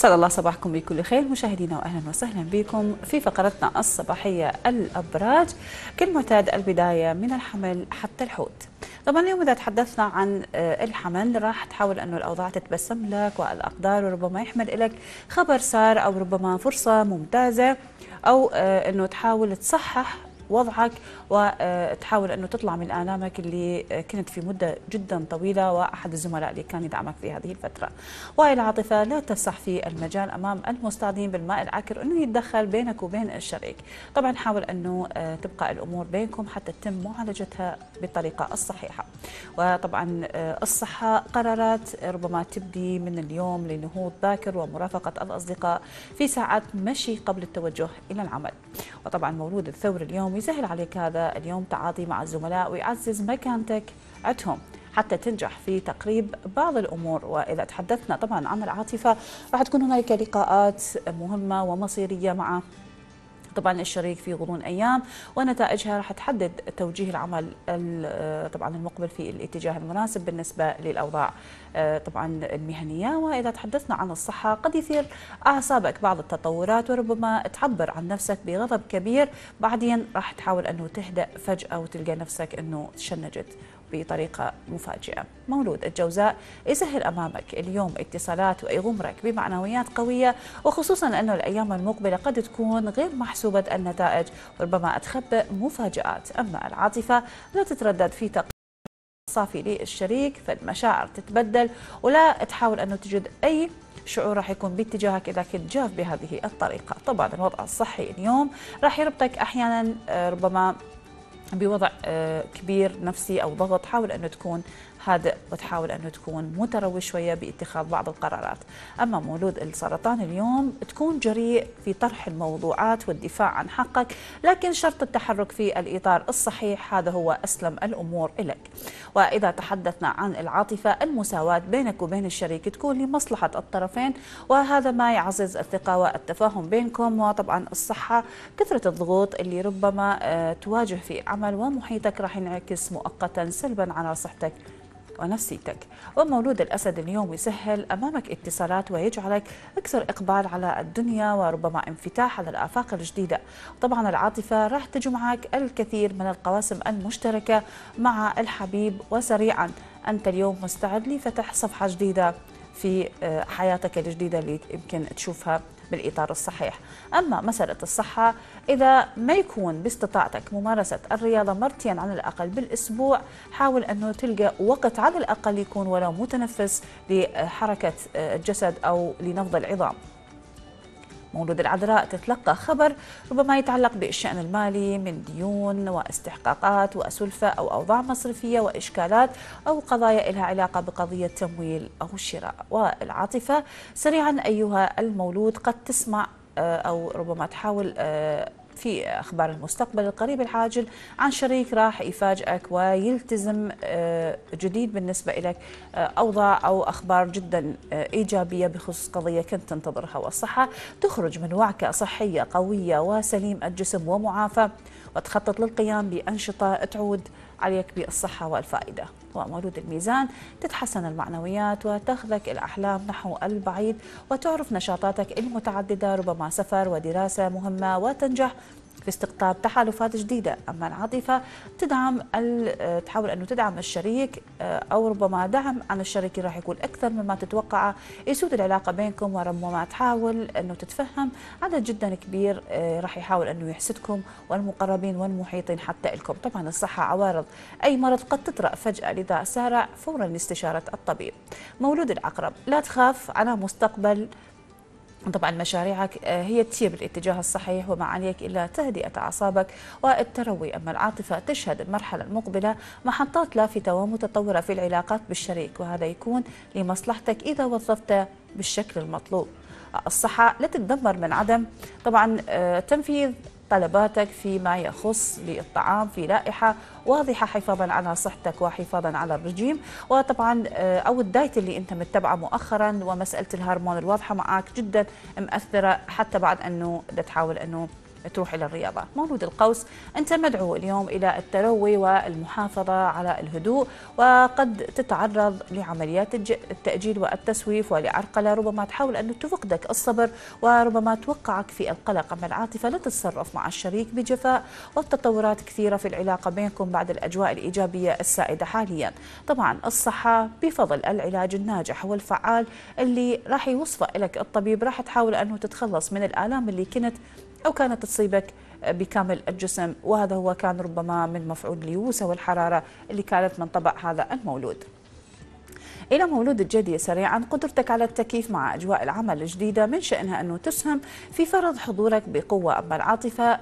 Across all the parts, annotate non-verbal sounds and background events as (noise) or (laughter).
سعد الله صباحكم بكل خير. مشاهدينا واهلا وسهلا بكم في فقرتنا الصباحية الأبراج. كالمعتاد البداية من الحمل حتى الحوت. طبعا اليوم إذا تحدثنا عن الحمل راح تحاول انه الأوضاع تتبسم لك والأقدار وربما يحمل لك خبر سار أو ربما فرصة ممتازة أو إنه تحاول تصحح وضعك وتحاول أنه تطلع من آلامك اللي كنت في مدة جدا طويلة وأحد الزملاء اللي كان يدعمك في هذه الفترة. وهي العاطفة لا تفسح في المجال أمام المستعدين بالماء العكر أنه يتدخل بينك وبين الشريك. طبعا حاول أنه تبقى الأمور بينكم حتى تتم معالجتها بالطريقة الصحيحة. وطبعا الصحة قرارات ربما تبدي من اليوم لنهوض باكر ومرافقة الأصدقاء في ساعات مشي قبل التوجه إلى العمل. وطبعا مولود الثور اليوم يسهل عليك هذا اليوم تعاطي مع الزملاء ويعزز مكانتك عندهم حتى تنجح في تقريب بعض الأمور. وإذا تحدثنا طبعا عن العاطفة راح تكون هناك لقاءات مهمة ومصيرية مع طبعا الشريك في غضون أيام ونتائجها راح تحدد توجيه العمل طبعا المقبل في الاتجاه المناسب بالنسبة للأوضاع طبعا المهنية. وإذا تحدثنا عن الصحة قد يثير أعصابك بعض التطورات وربما تعبر عن نفسك بغضب كبير. بعدين راح تحاول أنه تهدأ فجأة وتلقى نفسك أنه تشنجت. بطريقة مفاجئة. مولود الجوزاء يسهل أمامك اليوم اتصالات ويغمرك بمعنويات قوية وخصوصا أنه الأيام المقبلة قد تكون غير محسوبة النتائج وربما تخبئ مفاجآت. أما العاطفة لا تتردد في تقديم صافي للشريك فالمشاعر تتبدل ولا تحاول أنه تجد أي شعور راح يكون باتجاهك إذا كنت جاف بهذه الطريقة، طبعا الوضع الصحي اليوم راح يربطك أحيانا ربما بوضع كبير نفسي أو ضغط حاول انه تكون هادئ وتحاول أنه تكون متروي شوية باتخاذ بعض القرارات، أما مولود السرطان اليوم تكون جريء في طرح الموضوعات والدفاع عن حقك، لكن شرط التحرك في الإطار الصحيح هذا هو أسلم الأمور لك. وإذا تحدثنا عن العاطفة المساواة بينك وبين الشريك تكون لمصلحة الطرفين وهذا ما يعزز الثقة والتفاهم بينكم وطبعا الصحة كثرة الضغوط اللي ربما تواجه في عمل ومحيطك راح ينعكس مؤقتا سلبا على صحتك ونفسيتك ومولود الأسد اليوم يسهل أمامك اتصالات ويجعلك أكثر إقبال على الدنيا وربما انفتاح على الآفاق الجديدة. طبعا العاطفة راح تجمعك الكثير من القواسم المشتركة مع الحبيب وسريعا. أنت اليوم مستعد لفتح صفحة جديدة. في حياتك الجديدة اللي يمكن تشوفها بالإطار الصحيح. أما مسألة الصحة إذا ما يكون باستطاعتك ممارسة الرياضة مرتين على الأقل بالأسبوع حاول أنه تلقى وقت على الأقل يكون ولو متنفس لحركة الجسد أو لنفض العظام. مولود العذراء تتلقى خبر ربما يتعلق بالشأن المالي من ديون واستحقاقات وأسلفة أو أوضاع مصرفية وإشكالات أو قضايا لها علاقة بقضية تمويل أو شراء. والعاطفة سريعا أيها المولود قد تسمع أو ربما تحاول في أخبار المستقبل القريب العاجل عن شريك راح يفاجئك ويلتزم جديد بالنسبة لك أوضاع أو أخبار جدا إيجابية بخصوص قضية كنت تنتظرها والصحة. تخرج من وعكة صحية قوية وسليم الجسم ومعافى. وتخطط للقيام بأنشطة تعود عليك بالصحة والفائدة. ومولود الميزان تتحسن المعنويات وتاخذك الأحلام نحو البعيد وتعرف نشاطاتك المتعددة ربما سفر ودراسة مهمة وتنجح في استقطاب تحالفات جديدة. أما العاطفة تدعم تحاول أنه تدعم الشريك أو ربما دعم عن الشريك راح يكون أكثر مما تتوقع. يسود العلاقة بينكم وربما تحاول أنه تتفهم. عدد جدا كبير راح يحاول أنه يحسدكم والمقربين والمحيطين حتى لكم طبعا الصحة عوارض. أي مرض قد تطرأ فجأة لذا سارع فورا لاستشارة الطبيب. مولود العقرب. لا تخاف على مستقبل طبعا مشاريعك هي تسير بالاتجاه الصحيح وما عليك إلا تهدئة أعصابك والتروي، أما العاطفة تشهد المرحلة المقبلة محطات لافته ومتطوره في العلاقات بالشريك وهذا يكون لمصلحتك إذا وظفته بالشكل المطلوب. الصحة لا تتدمر من عدم طبعا تنفيذ طلباتك فيما يخص بالطعام في لائحة واضحة حفاظا على صحتك وحفاظا على الرجيم. وطبعا أو الدايت اللي أنت متبعه مؤخرا ومسألة الهرمون الواضحة معك جدا مأثرة حتى بعد أنه تحاول أنه تروح إلى الرياضة. مولود القوس أنت مدعو اليوم إلى التروي والمحافظة على الهدوء وقد تتعرض لعمليات التأجيل والتسويف ولعرقلة. ربما تحاول أن تفقدك الصبر وربما توقعك في القلق أما العاطفة. لا تتصرف مع الشريك بجفاء والتطورات كثيرة في العلاقة بينكم بعد الأجواء الإيجابية السائدة حاليا. طبعا الصحة بفضل العلاج الناجح والفعال اللي راح يوصفه لك الطبيب. راح تحاول أنه تتخلص من الآلام اللي كنت أو كانت تصيبك بكامل الجسم وهذا هو كان ربما من مفعول اليوسة والحرارة اللي كانت من طبع هذا المولود. إلى مولود الجدي سريعا قدرتك على التكييف مع أجواء العمل الجديدة من شأنها أنه تسهم في فرض حضورك بقوة أما العاطفة.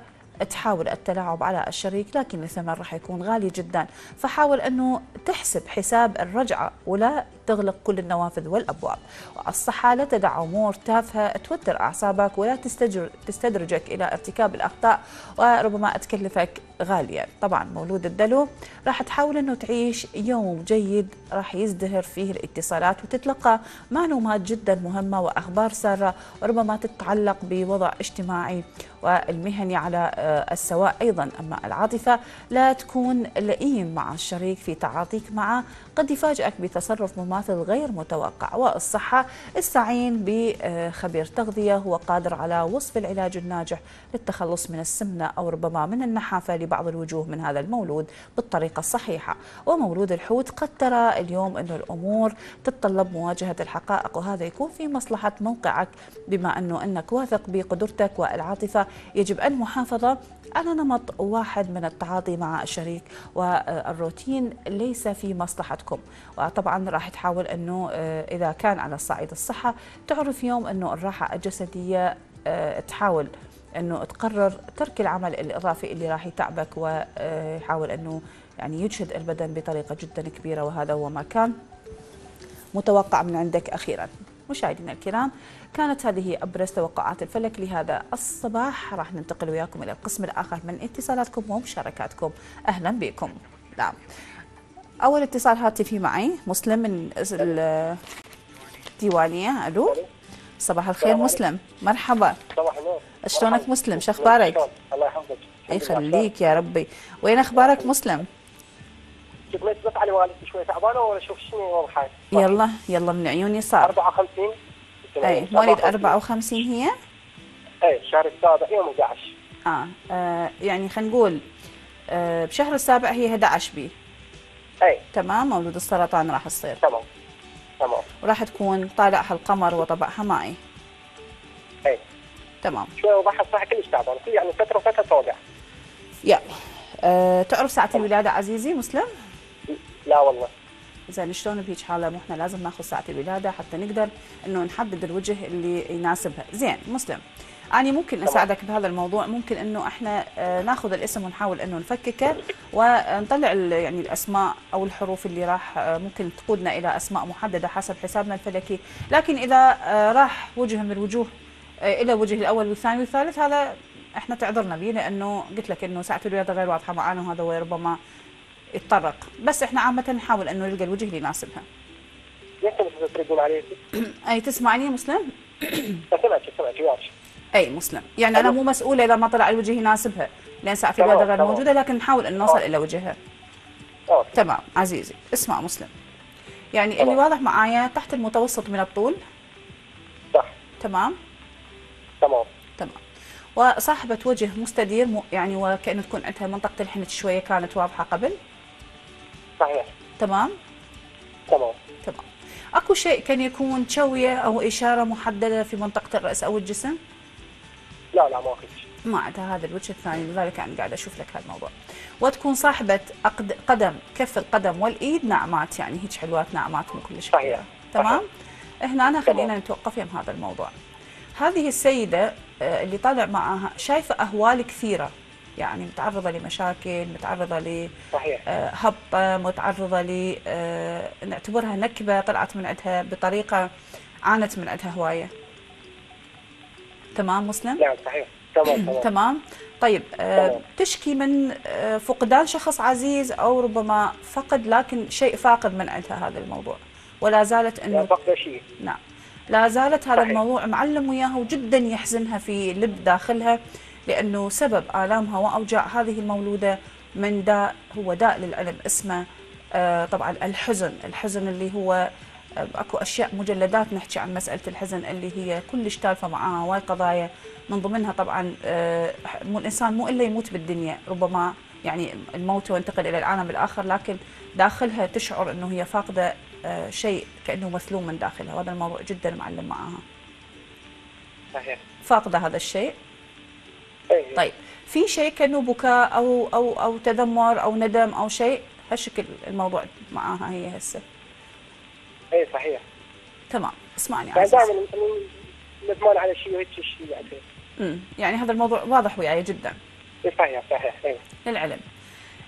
تحاول التلاعب على الشريك لكن الثمن راح يكون غالي جدا. فحاول أنه تحسب حساب الرجعة ولا تغلق كل النوافذ والأبواب. والصحة لا تدع أمور تافهة توتر أعصابك ولا تستدرجك إلى ارتكاب الأخطاء. وربما تكلفك غاليا. طبعا مولود الدلو راح تحاول أنه تعيش يوم جيد راح يزدهر فيه الاتصالات وتتلقى معلومات جدا مهمة وأخبار سارة وربما تتعلق بوضع اجتماعي. والمهني على آه، السواء أيضا. أما العاطفة لا تكون لئيم مع الشريك في تعاطيك معه. قد يفاجئك بتصرف مماثل غير متوقع. والصحة استعين بخبير تغذية. هو قادر على وصف العلاج الناجح للتخلص من السمنة أو ربما من النحافة لبعض الوجوه من هذا المولود بالطريقة الصحيحة. ومولود الحوت قد ترى اليوم أن الأمور تتطلب مواجهة الحقائق. وهذا يكون في مصلحة موقعك. بما أنه أنك واثق بقدرتك والعاطفة يجب المحافظة على نمط واحد من التعاطي مع الشريك والروتين ليس في مصلحتكم. وطبعا راح تحاول إنه آه، إذا كان على الصعيد الصحة تعرف يوم إنه الراحة الجسدية آه، تحاول إنه تقرر ترك العمل الإضافي اللي راح يتعبك ويحاول إنه يعني يجهد البدن بطريقة جدا كبيرة وهذا هو ما كان متوقع من عندك أخيرا. مشاهدينا الكرام كانت هذه أبرز توقعات الفلك. لهذا الصباح راح ننتقل وياكم إلى القسم الآخر من اتصالاتكم ومشاركاتكم. أهلا بكم. نعم. أول اتصال هاتفي معي مسلم من الديوانية. ألو. صباح الخير مسلم. مرحبا. صباح النور شلونك مسلم؟ شو أخبارك؟ الله يحفظك. يخليك يا ربي. وين أخبارك مسلم؟ كنت بس على والدتي شوي تعبانة ولا شوف شنو وضعها. يلا يلا من عيوني صار 54 اي مواليد 54 هي؟ اي الشهر السابع يوم 11 آه, آه يعني خلينا نقول آه بشهر السابع هي 11 بي. اي. تمام مولود السرطان راح تصير تمام تمام. وراح تكون طالعها القمر وطبعها مائي. اي. تمام. شوي وضعها الصراحه كلش تعبان. يعني فترة وفترة توقع. يلا. أه تعرف ساعة الولادة عزيزي مسلم؟ لا والله. زين شلون بهيج حالة مو إحنا لازم ناخذ ساعة الولادة حتى نقدر إنه نحدد الوجه اللي يناسبها. زين مسلم. أنا ممكن أساعدك بهذا الموضوع. ممكن إنه إحنا آه، ناخذ الاسم ونحاول إنه نفككه ونطلع يعني الأسماء أو الحروف اللي راح آه، ممكن تقودنا إلى أسماء محددة حسب حسابنا الفلكي. لكن إذا آه، راح وجه من الوجوه إلى وجه الأول والثاني والثالث هذا إحنا تعذرنا به لأنه قلت لك إنه ساعة الولادة غير واضحة معانا وهذا ربما يتطرق. بس إحنا عامة نحاول أنه نلقى الوجه اللي يناسبها. (clears throat) أي تسمعني مسلم؟ (clears throat) سمعت سمعت أي مسلم. يعني أنا مو مسؤولة إذا ما طلع الوجه يناسبها لأن ساعة الولاده غير موجودة لكن نحاول أن نوصل إلى وجهها. أوكي. تمام عزيزي. اسمع مسلم. يعني طبعا. اللي واضح معايا تحت المتوسط من الطول. صح. تمام؟ تمام. تمام. وصاحبة وجه مستدير يعني وكأنه تكون عندها منطقة الحنج شوية كانت واضحة قبل. صحيح. تمام؟ تمام. تمام. أكو شيء كان يكون تشويه أو إشارة محددة في منطقة الرأس أو الجسم؟ لا لا ما في ما عندها هذا الوجه الثاني لذلك أنا قاعدة أشوف لك هذا الموضوع. وتكون صاحبة أقد... قدم كف القدم والإيد ناعمات يعني هيك حلوات ناعمات مو كلش صحيح. تمام؟ هنا أنا خلينا نتوقف يم هذا الموضوع. هذه السيدة آه، اللي طالع معاها شايفة أهوال كثيرة. يعني متعرضة لمشاكل متعرضة لهبطة آه، متعرضة ل آه، نعتبرها نكبة طلعت من عندها بطريقة عانت من عندها هواية. تمام مسلم؟ نعم صحيح. تمام (coughs) تمام. طيب آه تشكي من فقدان شخص عزيز أو ربما فقد لكن شيء فاقد من عندها هذا الموضوع. ولا زالت إنه فقد شيء. نعم. لا زالت هذا صحيح. الموضوع معلم وياها وجدا يحزنها في لب داخلها. لأنه سبب آلامها وأوجاع هذه المولودة من داء هو داء للعلم اسمه آه، طبعا الحزن، الحزن اللي هو آه، أكو أشياء مجلدات نحكي عن مسألة الحزن اللي هي كلش تالفة معاها هواي قضايا. من ضمنها طبعا آه، مو الانسان مو إلا يموت بالدنيا ربما يعني الموت وينتقل إلى العالم الآخر لكن داخلها تشعر إنه هي فاقدة شيء كأنه مثلوم من داخلها وهذا الموضوع جدا معلم معاها. صحيح. فاقدة هذا الشيء. اي طيب في شيء كأنه بكاء أو أو أو تذمر أو ندم أو شيء؟ هالشكل الموضوع معاها هي هسه. أي صحيح. تمام اسمعني يعني دائما ندمان على شيء وهيك شيء يعني امم يعني هذا الموضوع واضح وياي جدا. اي صحيح صحيح اي للعلم.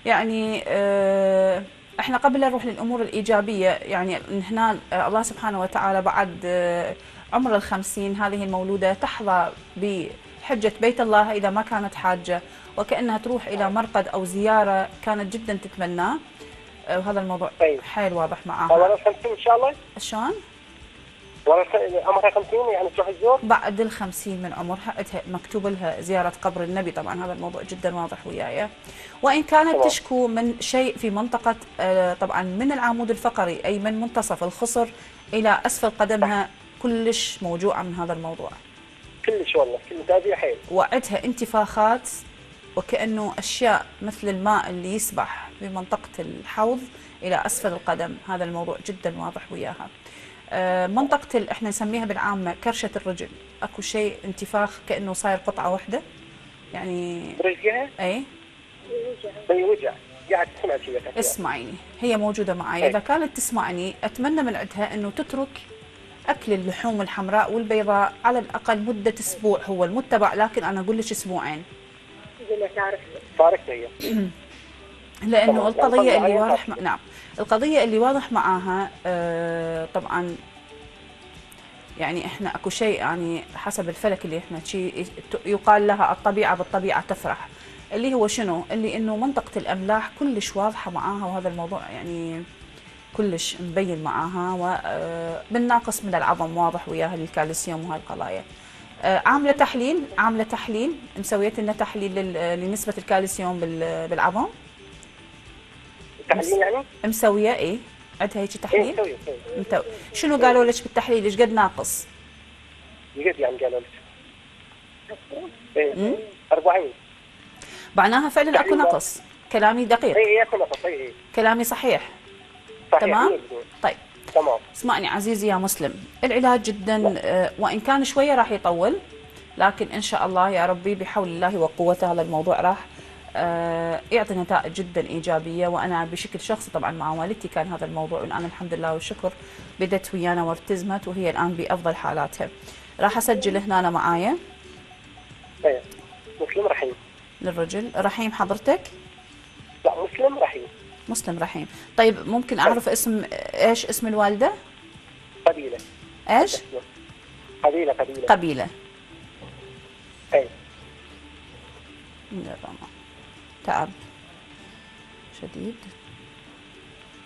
يعني آه، إحنا قبل لا نروح للأمور الإيجابية يعني هنا آه، الله سبحانه وتعالى بعد آه، عمر الخمسين هذه المولودة تحظى بحجه بيت الله إذا ما كانت حاجة وكأنها تروح إلى مرقد أو زيارة كانت جدا تتمناه وهذا الموضوع طيب. حيل واضح معاها. ورا 50 إن شاء الله؟ شلون؟ ورا عمرها 50 يعني تروح تزور بعد الخمسين من عمرها مكتوب لها زيارة قبر النبي. طبعا هذا الموضوع جدا واضح وياي. وإن كانت طبعا. تشكو من شيء في منطقة آه، طبعا من العمود الفقري أي من منتصف الخصر إلى أسفل قدمها كلش موجوعة من هذا الموضوع. كلش والله كل تأذية حيل. وعدها انتفاخات وكأنه أشياء مثل الماء اللي يسبح بمنطقة الحوض إلى أسفل القدم. هذا الموضوع جدا واضح وياها. آه، منطقة ال- إحنا نسميها بالعامة كرشة الرجل. أكو شيء انتفاخ كأنه صاير قطعة واحدة. يعني برجلها أي زي وجع قاعد تسمع شيء. اسمعيني. هي موجودة معي أي. إذا كانت تسمعني أتمنى من عندها أنه تترك أكل اللحوم الحمراء والبيضاء على الأقل مدة أسبوع هو المتبع لكن أنا أقول لك أسبوعين. صارت. (clears throat) القضية يعني اللي واضح خاصة. نعم. القضية اللي واضح معاها آه، طبعا يعني إحنا أكو شيء يعني حسب الفلك اللي إحنا شيء يقال لها الطبيعة بالطبيعة تفرح. اللي هو شنو؟ اللي إنه منطقة الأملاح كلش واضحة معاها وهذا الموضوع يعني كلش مبين معاها وبالناقص من العظم واضح وياها الكالسيوم وهاي القضايا آه، عاملة تحليل عاملة تحليل. مسويت لنا تحليل لنسبة الكالسيوم بال- بالعظم. تحليل يعني؟ مسوية إيه. عندها هيك تحليل؟ مسوي مسوي متو... شنو قالوا لك بالتحليل؟ إيش قد ناقص؟ قد يعني قالوا لك. مم. إيه 40 معناها فعلا أكو نقص. كلامي دقيق. اي اي أكو نقص اي اي كلامي صحيح. صحيح. تمام؟ 100%. طيب. تمام. اسمعني عزيزي يا مسلم. العلاج جدا آه، وإن كان شوية راح يطول لكن إن شاء الله يا ربي بحول الله وقوته هذا الموضوع راح آه، يعطي نتائج جدا إيجابية. وأنا بشكل شخصي طبعا مع والدتي كان هذا الموضوع والآن الحمد لله والشكر بدت ويانا والتزمت وهي الآن بأفضل حالاتها. راح أسجل هنا أنا معايا. إيه مسلم رحيم. للرجل. رحيم حضرتك؟ لا مسلم رحيم. مسلم رحيم. طيب ممكن أعرف اسم إيش اسم الوالدة؟ قبيلة. إيش؟ قبيلة قبيلة. قبيلة. من الرمى تعب. شديد.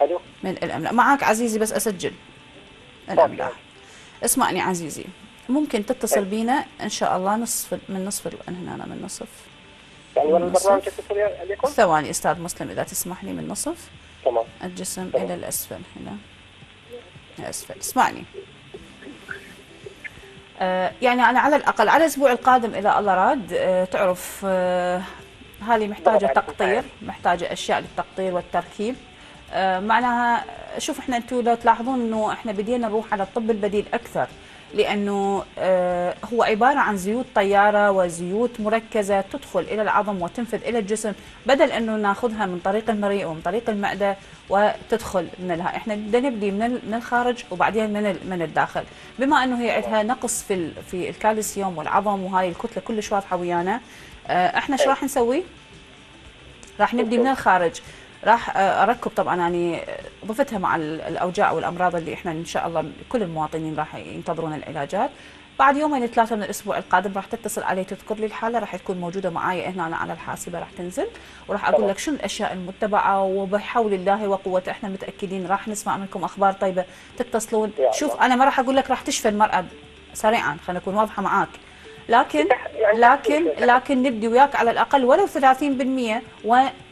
ألو. من الأملاح. معك عزيزي بس أسجل. الأملاح. اسمعني عزيزي. ممكن تتصل. بينا إن شاء الله نصف من نصف ال- هنا من نصف. يعني. البرنامج؟ ثواني أستاذ مسلم إذا تسمح لي من نصف تمام الجسم تمام. إلى الأسفل هنا الأسفل اسمعني آه، يعني أنا على الأقل على الأسبوع القادم إذا الله راد آه، تعرف آه، هذه محتاجة طبعاً، تقطير. محتاجة أشياء للتقطير والتركيب معناها شوف إحنا أنتم لو تلاحظون إنه إحنا بدينا نروح على الطب البديل أكثر لأنه آه، هو عبارة عن زيوت طيارة وزيوت مركزة تدخل إلى العظم وتنفذ إلى الجسم بدل أنه ناخذها من طريق المريء ومن طريق المعده وتدخل من لها إحنا بدنا نبدي من ال- من الخارج وبعدين من من الداخل. بما أنه هي عندها نقص في في الكالسيوم والعظم وهاي الكتلة كلش واضحة ويانا آه، إحنا إيش راح نسوي؟ راح نبدي من الخارج. راح أركب طبعا يعني ضفتها مع ال- الأوجاع والأمراض اللي إحنا إن شاء الله كل المواطنين راح ينتظرون العلاجات بعد يومين ثلاثة من الأسبوع القادم راح تتصل علي تذكر لي الحالة راح تكون موجودة معي هنا أنا على الحاسبة راح تنزل وراح أقول طبعا. لك شنو الأشياء المتبعة وبحول الله وقوته إحنا متأكدين راح نسمع منكم أخبار طيبة تتصلون شوف. أنا ما راح أقول لك راح تشفى المرأة سريعا خلينا نكون واضحة معاك لكن يعني لكن لكن نبدي وياك على الأقل ولو 30%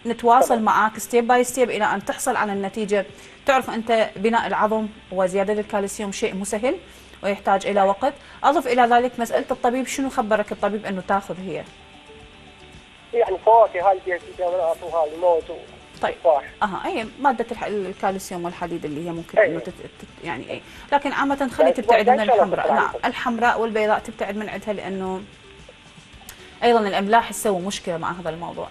ونتواصل معك step by step إلى أن تحصل على النتيجة. تعرف أنت بناء العظم وزيادة الكالسيوم شيء مو سهل ويحتاج إلى وقت. أضف إلى ذلك مسألة الطبيب شنو خبرك الطبيب أنه تاخذ هي؟ يعني فواكه هاي فيتامينات وهاي موز طيب. أها أي مادة الكالسيوم والحديد اللي هي ممكن أي. إنه تت... تت... يعني اي لكن عامة خلي تبتعد من الحمراء. نعم. الحمراء والبيضاء تبتعد من عندها لأنه أيضا الإملاح تسوي مشكلة مع هذا الموضوع.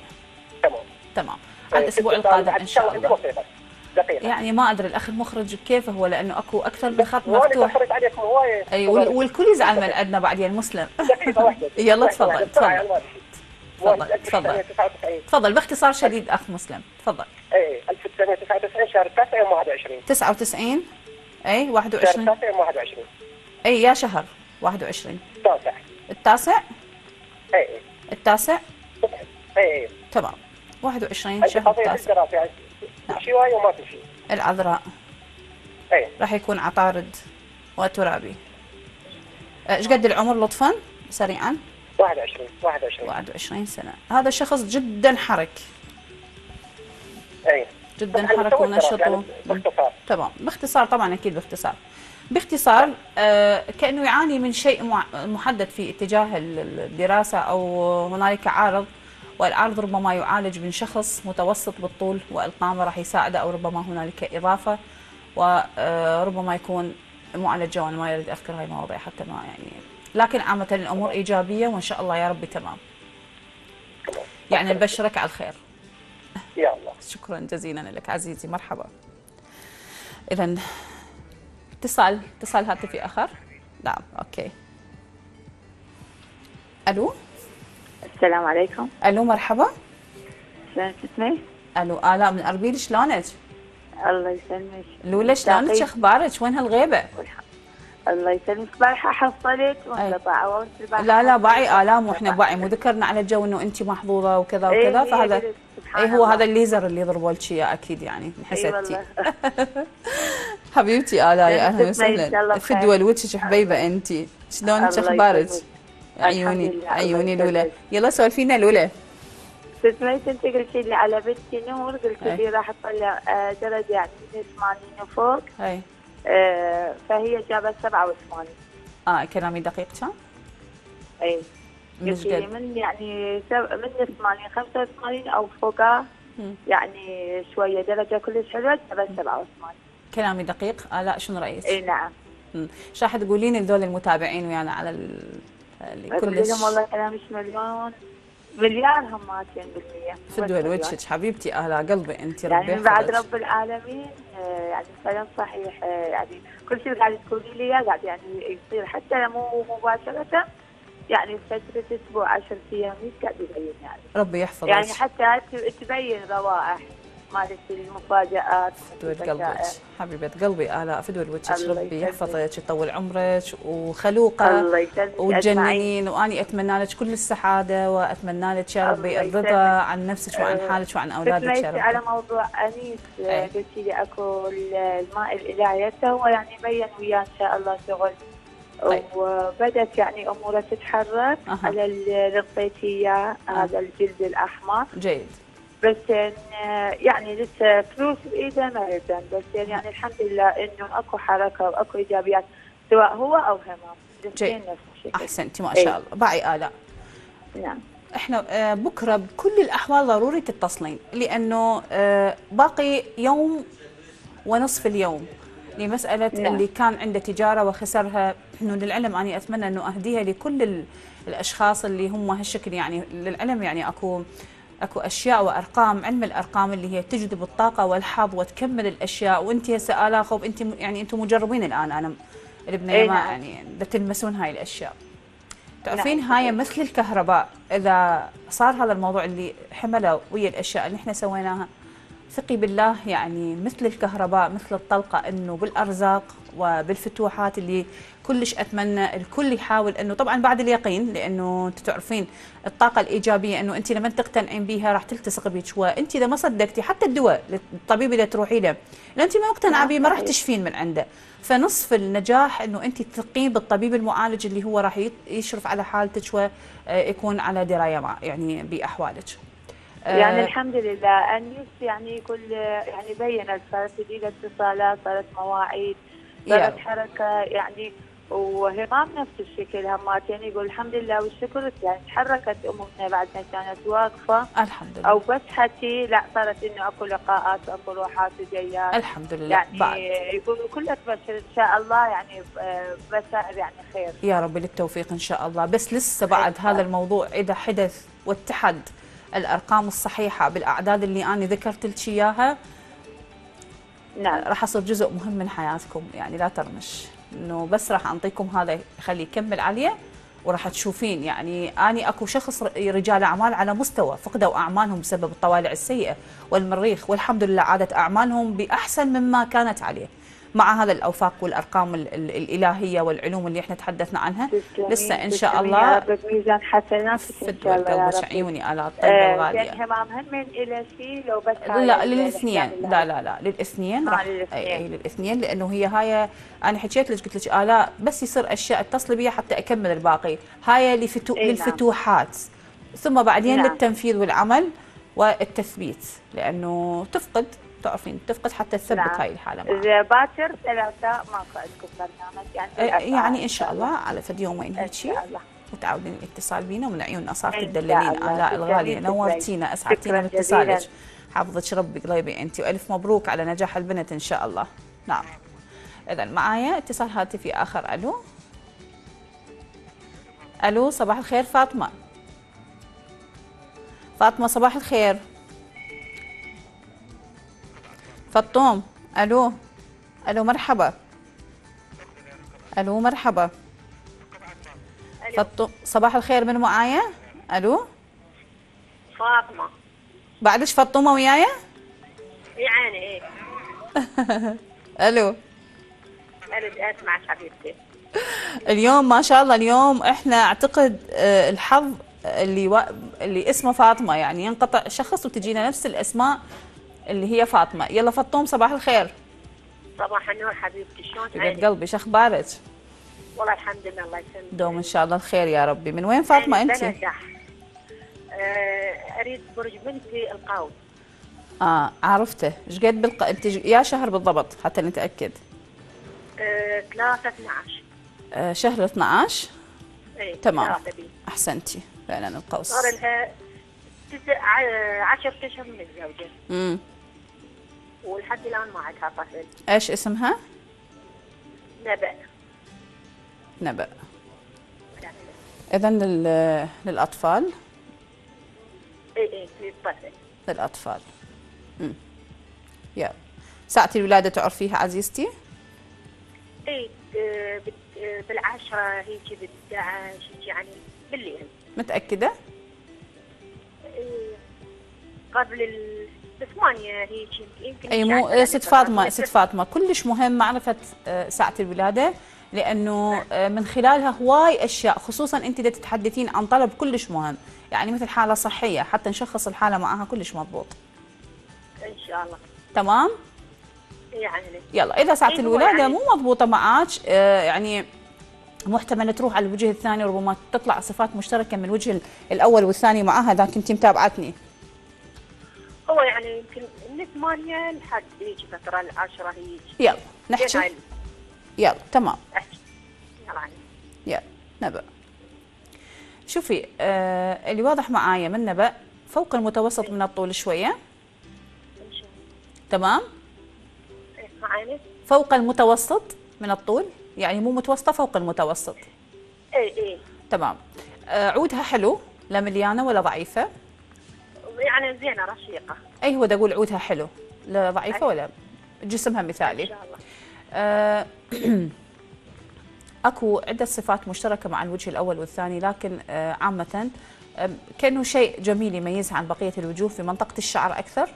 تمام. تمام. على الأسبوع القادم بعد ان شاء الله. دقيقة. يعني ما أدري الاخ المخرج كيف هو لأنه أكو أكثر من خط مفتوح. أي وال- والكل يزعل من عندنا بعدين مسلم دقيقة واحدة. (laughs) يلا دقيقة تفضل،. تفضل. تفضل، تفضل. 1999 تفضل باختصار شديد أخ مسلم تفضل. اي 1999 شهر 9 يوم 21 99 اي شهر 21 9 يوم 21 اي يا شهر 21 تاسع التاسع. اي اي التاسع؟ اي اي تمام. 21 عندي شهر التاسع. يعني تمشي هواية وما تمشي العذراء. اي راح يكون عطارد وترابي. إيش قد العمر لطفا؟ سريعا. 21 21 21 سنة. هذا الشخص جدا حرك. أي. جدا حرك ونشط يعني باختصار. تمام. باختصار طبعا أكيد باختصار. باختصار آه كأنه يعاني من شيء محدد في اتجاه ال- الدراسة أو هنالك عارض والعارض ربما يعالج من شخص متوسط بالطول وإلقامه راح يساعده أو ربما هنالك إضافة وربما يكون معالجة وأنا ما أريد أذكر هاي المواضيع حتى ما يعني لكن عامة الأمور إيجابية وإن شاء الله يا ربي تمام. يعني نبشرك على الخير. يا الله. شكرا جزيلا لك عزيزي مرحبا. اذا اتصال اتصال هاتفي آخر. نعم أوكي. ألو؟ السلام عليكم. ألو مرحبا. شلونك اسمك؟ ألو آلاء من أربيل شلونك؟ الله يسلمك. لولا شلونك؟ أخبارك؟ وين هالغيبة؟ الله يسلمك. البارحة حصلت وانقطع لا لا باعي آلام وإحنا. باعي مو ذكرنا على الجو إنه انت محظوظة وكذا إيه، وكذا هي فهذا اي هو الله. هذا الليزر اللي ضربوا لك اياه أكيد يعني. والله. (laughs) حبيبتي آلاء يا أهلا وسهلا. دول وجهك حبيبة انت. شلونك؟ أخبارك. عيوني عيوني لولا. يلا سولفينا لولا سمعت أنت قلت لي على بنتي نور قلت. لي راح تطلع درجة يعني من 80 وفوق. فهي جابت 87 آه كلامي دقيق كان أي. مش من يعني سب... من 80 85 أو فوقها. يعني شوية درجة كلش حلوة جابت 87 كلامي دقيق. آلاء شنو رايك؟ أي نعم. شو راح تقولين لذول المتابعين ويانا على ال... اللي كلش لهم والله كلامش مليون؟ مليار هم 200% في الدول وجهك حبيبتي أهلا قلبي أنت ربي يعني من بعد رب العالمين. آه، يعني كلام صحيح. آه، يعني كل شيء قاعد تقولي لي إياه قاعد يعني يصير. حتى مو مباشرة يعني فترة أسبوع 10 أيام هيك قاعد يبين يعني. ربي يحفظك. يعني حتى تبين روائح. مالت المفاجآت فدوة قلبك. حبيبة قلبي آلاء فدوة وجهك ربي. يحفظك يطول عمرك وخلوقة الله. وتجننين وأني أتمنى لك كل السعادة وأتمنى لك يا ربي الرضا. عن نفسك وعن أه، حالك وعن أولادك يا سمعت على ربي موضوع أنيس أي. قلت لي أكو الماء الالهي هسه هو يعني بين وياه إن شاء الله شغل طيب. وبدت يعني أموره تتحرك أها. على ال- رقيتيه هذا الجلد الأحمر جيد بس يعني لسه فلوس بايده ما يبان بس يعني الحمد لله إنه أكو حركة وأكو إيجابيات سواء هو أو همام الاثنين. نفس الشيء أحسنتي ما. شاء الله باعي آلاء نعم إحنا آه، بكرة بكل الأحوال ضروري تتصلين لأنه آه، باقي يوم ونصف اليوم لمسألة نعم. اللي كان عنده تجارة وخسرها إنه للعلم أني أتمنى إنه أهديها لكل ال- الأشخاص اللي هم هالشكل يعني للعلم يعني أكو أكو أشياء وأرقام علم الأرقام اللي هي تجذب الطاقة والحظ وتكمل الأشياء وأنت هسه الاء خب أنت يعني أنتم مجربين الآن أنا البنيه ما نعم. يعني تلمسون هاي الأشياء تعرفين نعم، هاي. مثل الكهرباء إذا صار هذا الموضوع اللي حمله ويا الأشياء اللي إحنا سويناها ثقي بالله يعني مثل الكهرباء مثل الطلقة أنه بالأرزاق وبالفتوحات اللي كلش أتمنى الكل يحاول أنه طبعا بعد اليقين لأنه أنت تعرفين الطاقة الإيجابية أنه أنت لما تقتنعين بها راح تلتصق بك وأنت إذا ما صدقتي حتى الدواء الطبيب اللي تروحي له لو أنت ما مقتنعة به ما راح تشفين من عنده. فنصف النجاح إنه انت تثقين بالطبيب المعالج اللي هو راح يشرف على حالتك ويكون على دراية مع يعني بأحوالك. يعني آه الحمد لله. انيس يعني كل يعني بينت صارت تجي اتصالات صارت مواعيد. صارت حركة يعني وهمام نفس الشكل هماتين يقول الحمد لله والشكر. يعني تحركت امورنا بعد ما كانت واقفة. الحمد لله. أو بس حكي لا صارت إنه أكو لقاءات وأكو روحات وجيات. الحمد لله. يعني بعد. يقولوا كلها تبشر إن شاء الله يعني بشائر يعني خير. يا رب للتوفيق إن شاء الله. بس لسه بعد هذا الموضوع إذا حدث واتحد الأرقام الصحيحة بالأعداد اللي أنا ذكرت لك إياها نعم راح أصير جزء مهم من حياتكم. يعني لا ترمش. إنه بس راح أعطيكم هذا خليه يكمل عليه وراح تشوفين. يعني أني أكو شخص رجال أعمال على مستوى فقدوا أعمالهم بسبب الطوالع السيئة والمريخ. والحمد لله عادت أعمالهم بأحسن مما كانت عليه. مع هذا الأوفاق والأرقام الإلهية والعلوم اللي إحنا تحدثنا عنها. لسه إن شاء الله يا رب ميزان حسناتك إن شاء الله يا عيوني الاء الطيبة آه الغالية. يعني همام هم إلى شيء لو بس لا للإثنين. لا لا لا للإثنين. راح اي أي للإثنين لأنه هي هاي أنا حكيت لك قلت لك آلاء بس يصير أشياء اتصلي بيها حتى أكمل الباقي. هاي لفتو إيه للفتوحات. ثم بعدين نعم. للتنفيذ والعمل والتثبيت لأنه تفقد تعرفين تفقد حتى تثبت نعم. هاي الحالة معك. إذا باكر ثلاثة ماكو عندكم برنامج يعني يعني إن شاء الله على فد يومين هيك وتعودين الاتصال بينا ومن عيوننا صارت تدللين. آلاء الغالية. نورتينا. أسعدتينا باتصالك. حافظك ربي قليبي أنت وألف مبروك على نجاح البنت إن شاء الله. نعم. اذا معايا اتصال هاتفي آخر. ألو؟ ألو صباح الخير فاطمة. فاطمة صباح الخير. فطوم ألو. ألو مرحبا. ألو مرحبا. فطوم صباح الخير من معايا؟ ألو. فاطمة. بعدش فطومه وياي يعني إيه (laughs) ألو. اريد اسمعك حبيبتي. اليوم ما شاء الله اليوم إحنا أعتقد آه، الحظ اللي و... اللي اسمه فاطمة يعني ينقطع شخص وتجينا نفس الأسماء اللي هي فاطمة. يلا فطوم صباح الخير. صباح النور حبيبتي. شلون قد تعيش قلبي شو أخبارك؟ والله الحمد لله الله يسلمك. دوم إن شاء الله الخير يا ربي. من وين فاطمة أنا انت. آه، أريد برج بنتي القوس آه عرفته. إيش قد بالق... أنت يا شهر بالضبط حتى نتاكد آه، 3 12 آه شهر 12 إيه تمام. ثلاثة. أحسنتي. فعلا القوس. صار لها تسع ع- عشر اشهر متزوجة امم ولحد الآن ما عندها طفل إيش اسمها؟ نبأ. نبأ. يعني إذا لل... للأطفال؟ إيه إيه للطفل. للأطفال. امم يا ساعة الولادة تعرفيها عزيزتي؟ إيه آه، آه، بالعشرة هيك بالدعش هيك يعني بالليل. متأكدة؟ قبل ال- الثمانية هيك يمكن أي مو ست يعني فاطمة قبل ست فاطمة كلش مهم معرفة آه، ساعة الولادة لأنه آه، من خلالها هواي أشياء خصوصا أنت إذا تتحدثين عن طلب كلش مهم. يعني مثل حالة صحية حتى نشخص الحالة معها كلش مضبوط. إن شاء الله. تمام؟ يعني. يلا إذا ساعة إيه هو الولادة يعني- مو مضبوطة معك آه، يعني محتمل تروح على الوجه الثاني ربما تطلع صفات مشتركة من الوجه الأول والثاني معها إذا كنت متابعتني. هو يعني يمكن من ثمانية لحد هيك فترة العشرة هيك يلا بين نحكي. يلا تمام. أحكي. يلا يلا نبأ. شوفي آه اللي واضح معايا من نبأ فوق المتوسط من الطول الله تمام؟ فوق المتوسط من الطول يعني مو متوسطة فوق المتوسط. إيه إيه. تمام. آه عودها حلو لا مليانة ولا ضعيفة. يعني زينة رشيقة. أي هو دا أقول عودها حلو لا ضعيفة أي. ولا جسمها إن مثالي شاء الله. آه، (clears throat) أكو عدة صفات مشتركة مع الوجه الأول والثاني لكن آه، عامة كأنه شيء جميل يميزها عن بقية الوجوه في منطقة الشعر أكثر.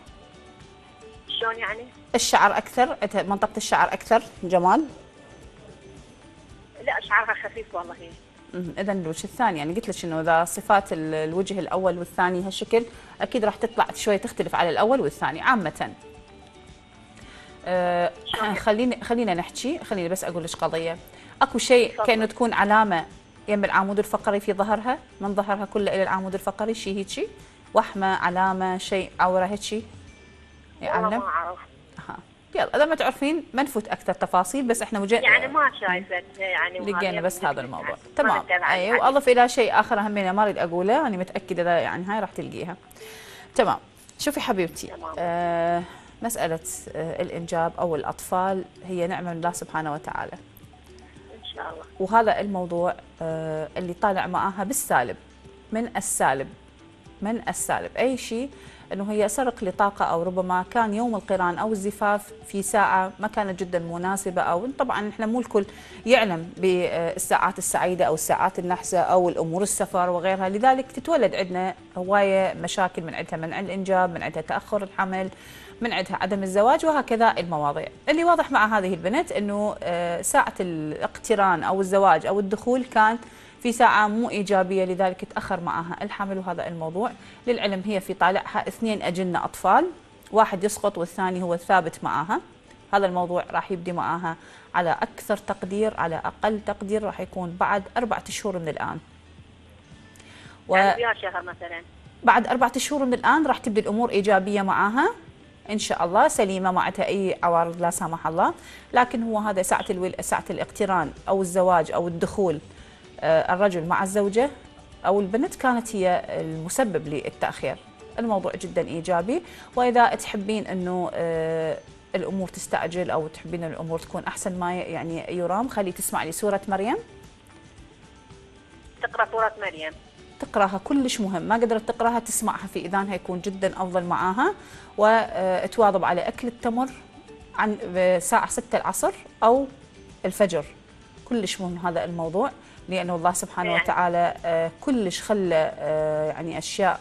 شلون يعني؟ الشعر أكثر منطقة الشعر أكثر جمال. لا شعرها خفيف والله. هي اذا الوجه الثاني يعني قلت لك إنه إذا صفات ال- الوجه الأول والثاني هالشكل أكيد راح تطلع شوي تختلف على الأول والثاني عامة. أه (clears throat) خليني خلينا نحكي خليني بس أقول لك قضية. أكو شيء. كأنه تكون علامة يم العمود الفقري في ظهرها من ظهرها كله إلى العمود الفقري شيء هيجي؟ وحمة علامة شيء عورة هيك شيء يعلم ما أعرف. يلا إذا ما تعرفين ما نفوت أكثر تفاصيل بس إحنا مجرد يعني ما شايفة يعني لقينا بس هذا الموضوع. ما تمام. اي. واضف إلى شيء آخر همينه ما أريد أقوله أنا متأكدة إذا يعني هاي راح تلقيها. تمام. شوفي حبيبتي تمام. آه مسألة آه الإنجاب أو الأطفال هي نعمة من الله سبحانه وتعالى. إن شاء الله. وهذا الموضوع آه اللي طالع معاها بالسالب. من السالب؟ من السالب. أي شيء إنه هي سرق لطاقة أو ربما كان يوم القران أو الزفاف في ساعة ما كانت جدا مناسبة أو طبعا إحنا مو الكل يعلم بالساعات السعيدة أو الساعات النحسه أو الأمور السفر وغيرها. لذلك تتولد عندنا هواية مشاكل من عندها منع الإنجاب من عندها تأخر الحمل من عندها عدم الزواج وهكذا المواضيع. اللي واضح مع هذه البنت إنه آه، ساعة الاقتران أو الزواج أو الدخول كان في ساعة مو إيجابية لذلك تأخر معها. الحمل وهذا الموضوع للعلم هي في طالعها اثنين أجنة أطفال واحد يسقط والثاني هو ثابت معها هذا الموضوع راح يبدي معها على أكثر تقدير على أقل تقدير راح يكون بعد أربعة شهور من الآن. يعني ويا شهر مثلا. بعد أربعة شهور من الآن راح تبدي الأمور إيجابية معاها إن شاء الله. سليمة ما عندها أي عوارض لا سمح الله. لكن هو هذا ساعة الول... ساعة الاقتران أو الزواج أو الدخول الرجل مع الزوجة أو البنت كانت هي المسبب للتأخير. الموضوع جدا إيجابي. وإذا تحبين أنه آه، الأمور تستعجل أو تحبين الأمور تكون أحسن ما يعني يرام خلي تسمع لي سورة مريم. تقرأ سورة مريم. تقرأها كلش مهم. ما قدرت تقرأها تسمعها في إذانها يكون جدا أفضل معاها. وتواظب على أكل التمر عن ساعه 6 العصر أو الفجر. كلش مهم هذا الموضوع. لأنه الله سبحانه يعني. وتعالى آه، كلش خلى آه، يعني أشياء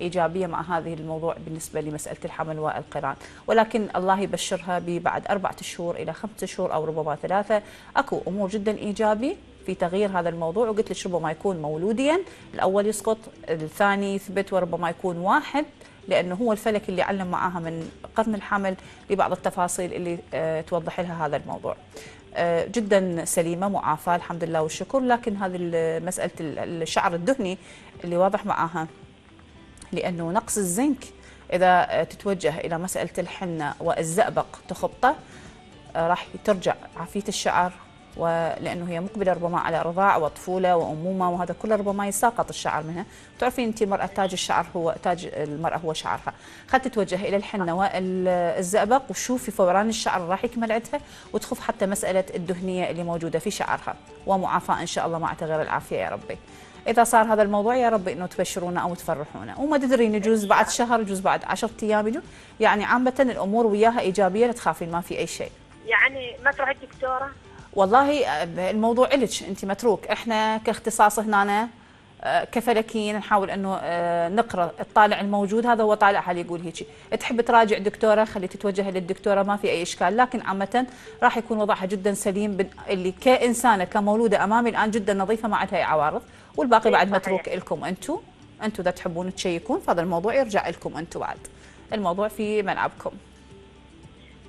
إيجابية مع هذه الموضوع بالنسبة لمسألة الحمل والقران، ولكن الله يبشرها ببعد أربعة شهور إلى خمسة شهور أو ربما ثلاثة، أكو أمور جدا إيجابي في تغيير هذا الموضوع وقلت لك ربما يكون مولوديا، الأول يسقط، الثاني يثبت وربما يكون واحد لأنه هو الفلك اللي علم معاها من قرن الحمل لبعض التفاصيل اللي آه، توضح لها هذا الموضوع. آه، جدا سليمة معافاة الحمد لله والشكر. لكن هذه ال- مسألة ال- الشعر الدهني اللي واضح معاها لأنه نقص الزنك إذا تتوجه إلى مسألة الحنة والزئبق تخطه آه، راح ترجع عافية الشعر. ولأنه هي مقبلة ربما على رضاع وطفولة وأمومة وهذا كله ربما يساقط الشعر منها، تعرفين انت المرأة تاج الشعر هو تاج المرأة هو شعرها، خل تتوجه إلى الحنة والزئبق وشوفي فوران الشعر راح يكمل عندها وتخف حتى مسألة الدهنية اللي موجودة في شعرها. ومعافاة إن شاء الله مع تغير العافية يا ربي. إذا صار هذا الموضوع يا رب إنه تبشرونا أو تفرحونا. وما تدرين يجوز بعد شهر يجوز بعد عشرة أيام يجوز. يعني عامة الأمور وياها إيجابية لا تخافين ما في أي شيء. يعني ما تروح الدكتورة؟ والله آه، الموضوع إلك انت متروك. إحنا كاختصاص هنا آه، كفلكيين نحاول إنه آه، نقرأ الطالع الموجود هذا هو طالع حالي يقول هيك. تحب تراجع دكتورة خلي تتوجه للدكتورة ما في أي إشكال. لكن عامة راح يكون وضعها جدا سليم اللي كإنسانة كمولودة أمامي الآن جدا نظيفة ما عندها أي عوارض. والباقي بعد. متروك لكم أنتم أنتم إذا تحبون تشيكون فهذا الموضوع يرجع لكم أنتم بعد. الموضوع في ملعبكم.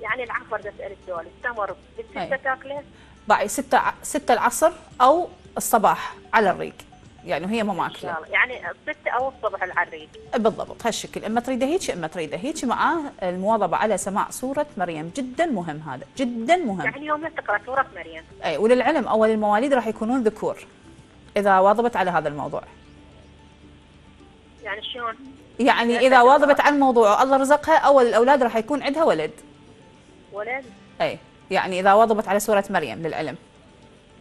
يعني العفر بدي أسأل السؤال. التمر أي. بالستة تاكله بعد ستة ستة العصر أو الصباح على الريق. يعني هي ما إن ماكلة. يعني الستة أو الصبح العريق بالضبط هالشكل. إما تريده هيك إما تريده هيك. مع المواظبة على سماع سوره مريم. جدا مهم هذا. جدا مهم. يعني يوم تقرأ سوره مريم. أي وللعلم أول المواليد راح يكونون ذكور إذا واظبت على هذا الموضوع. يعني شلون؟ يعني إذا واظبت على الموضوع والله رزقها أول الأولاد راح يكون عندها ولد. ولد؟ أي. يعني إذا واظبت على سورة مريم للعلم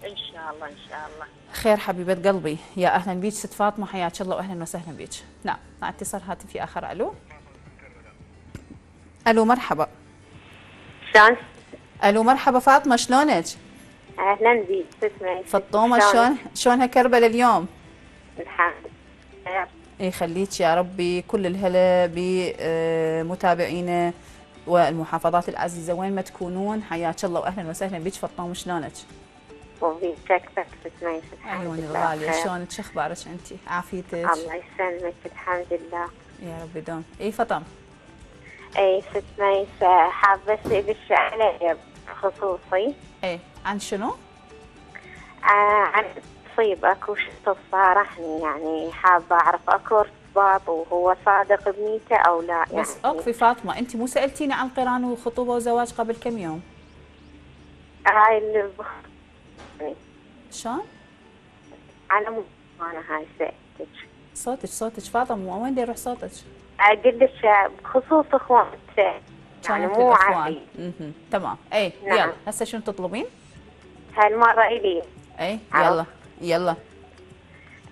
إن شاء الله إن شاء الله. خير حبيبة قلبي يا أهلا بيك ست فاطمة حياك الله واهلا وسهلا بيك. نعم مع اتصال هاتفي آخر. ألو؟ ألو مرحبا. شلون؟ ألو مرحبا فاطمة شلونك؟ أهلا بيك تسمعي. فطومة شلون شلونها كربلاء اليوم؟ الحمد لله. يخليك يا ربي كل الهلا بمتابعينا والمحافظات العزيزة وين ما تكونون حياك الله واهلا وسهلا. بك فطوم شلونك؟ وبيك أكثر تسمعين؟ عيوني الغاليه شلونك؟ شو أخبارك أنت؟ عافيتك؟ الله يسلمك الحمد لله. يا رب دوم. اي فطم؟ اي ست ميس حابة اسألك على خصوصي. إيه عن شنو؟ آه، عن تصيب أكو صارحني يعني حابة أعرف. أكو ارتباط وهو صادق بنيته أو لا يعني بس اوقفي فاطمة أنت مو سألتيني عن قران وخطوبة وزواج قبل كم يوم؟ هاي اللي شلون؟ على مو أنا هاي سألتك صوتك صوتك فاطمة وين دي يروح صوتك؟ أقول لك بخصوص اخوانك يعني مو عادي. تمام اي نعم. يلا هسه شنو تطلبين؟ هالمرة إلي اي. يلا يلا